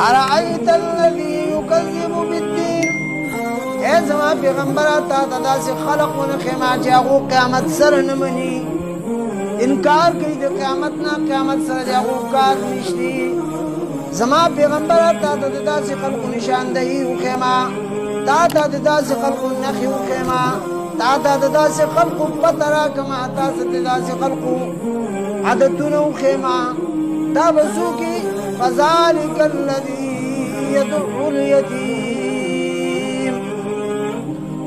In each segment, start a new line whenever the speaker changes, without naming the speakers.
ارأيت الذي يكذب بالدين اے زما پیغمبر تا د داسې خلقونه خما چې هغه قیامت سره نه مني انکار کوي د قیامت نه قیامت سره هغه کار نشتی زما پیغمبر تا د داسې خلقو نشاندهي وکما تا تا د داسې خلقو نخي وکما تا تا د داسې خلقو پته راکما تا د داسې خلقو عادتونه وکما دا به څوک فذلك الذي يدعو اليتيم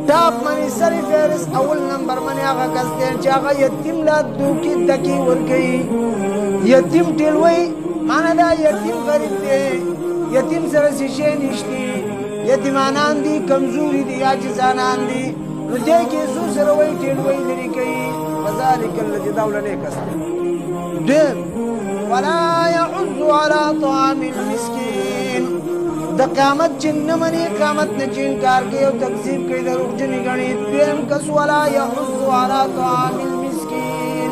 ټاپ منی سری فیرس اول نمبر منی هغه کس دی چې هغه یتیم لا دوکي تکي ورګي یتیم ټلوي معنا دا یتیم غریب دی یتیم سره شیشه نشتی یتیمانان دي کمزوري دي عاجزانان دي نو دې کې څو سره وای ټلوي لري کوي فذلك الذي دولنه کس دی ولا يحض على طعام المسكين د قیامت چې نه مني قیامت نه چې انکار کوي او تکذیب کوي د روغجنې ګڼي دویم کس ولا يحض على طعام المسكين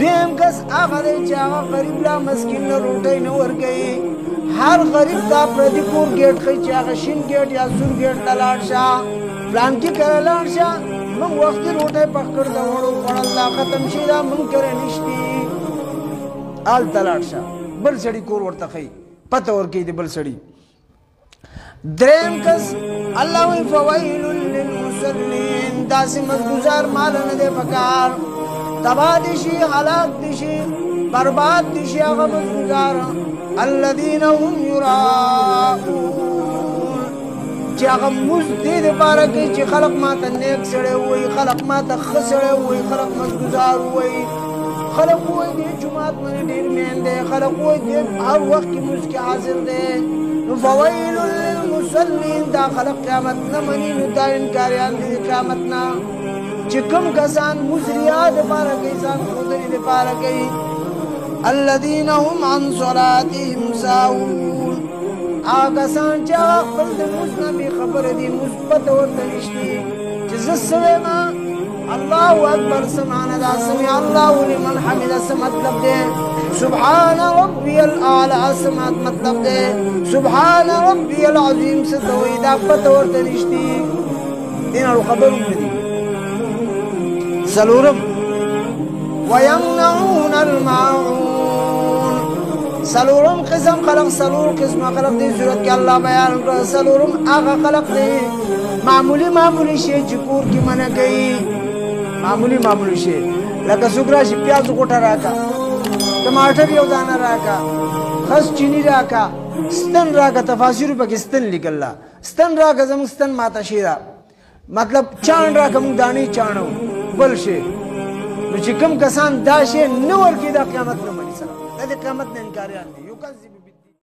دویم کس هغه دی چې هغه غریب لا مسکین نه روټۍ نه ورکوي هر غریب دا پردي کور ګیټ ښي چې هغه شین ګیټ یا سور ګیټ ته لاړ شه پلان کې کړه لاړ شه موږ وختي روټۍ پخ کړ د وړو خوړل دا ختم شي دا موږ کړی نشتي هلته لاړ شه بل سړی کور ورته خي پته ورکی دی بل سړی دریم کس الله وی فویل للمسلمین داسې مزګزار مال نه دی پکار تبا دي شي حالات دي شي برباد دي شي هغه مزګزار الذين هم يراؤون چې هغه موږ دې لپاره کې چې خلق ماته نیک سره وي خلق ماته خسره وي خلق مزګزار وي خلق وای دې جمعات باندې ډېر مین دی خلق وای دې هر وخت کې موږ کې حاضر دی نو فویل للمصلین دا خلق قیامت نه مني نو دا انکاریان دي قیامت نه چې کوم کسان مزریا د پاره کوي ځان خودنی د پاره کوي الذين هم عن صلاتهم ساهون هغه کسان چې خپل د موږ نه خبر دي مثبت ورته نشته چې زه سویمه الله أكبر سمعنا دا سمع الله لمن حمد سمت لبده سبحان ربي الأعلى سمعت مطلب ده سبحان ربي العظيم ستوي دا فتور تنشتي دینا الخبر بدي بدی سلورم ويمنعون المعون سلورم قسم خلق سلور قسم خلق دي سورة کې الله بیان سلورم أغا خلق دي معمولي معمولي شيء جكور كي کې منع معمولی معمولی شي لکه څوک راشي پیاز غوټه راکا ټماټر یو دانه راکا خس چینی راکا ستن راکا تفاسیر پکې ستن لیکل ستن راکا زموږ ستن ماته شي را مطلب چاڼ راکا موږ دانی چاڼو بل شي نو چې کوم کسان دا شي نو ورکی دا قیامت نه مني سره دا قیامت نه انکاریان دي یو کذب